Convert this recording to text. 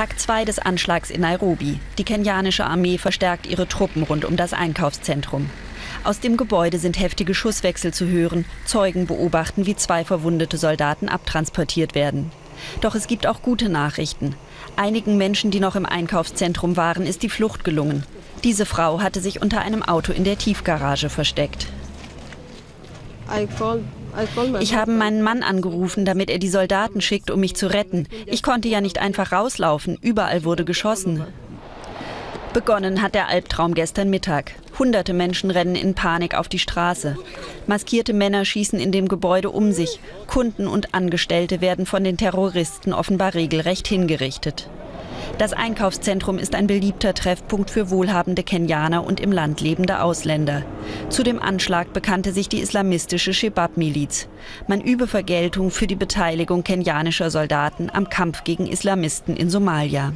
Tag 2 des Anschlags in Nairobi. Die kenianische Armee verstärkt ihre Truppen rund um das Einkaufszentrum. Aus dem Gebäude sind heftige Schusswechsel zu hören. Zeugen beobachten, wie zwei verwundete Soldaten abtransportiert werden. Doch es gibt auch gute Nachrichten. Einigen Menschen, die noch im Einkaufszentrum waren, ist die Flucht gelungen. Diese Frau hatte sich unter einem Auto in der Tiefgarage versteckt. Ich habe meinen Mann angerufen, damit er die Soldaten schickt, um mich zu retten. Ich konnte ja nicht einfach rauslaufen. Überall wurde geschossen. Begonnen hat der Albtraum gestern Mittag. Hunderte Menschen rennen in Panik auf die Straße. Maskierte Männer schießen in dem Gebäude um sich. Kunden und Angestellte werden von den Terroristen offenbar regelrecht hingerichtet. Das Einkaufszentrum ist ein beliebter Treffpunkt für wohlhabende Kenianer und im Land lebende Ausländer. Zu dem Anschlag bekannte sich die islamistische Shebab-Miliz. Man übe Vergeltung für die Beteiligung kenianischer Soldaten am Kampf gegen Islamisten in Somalia.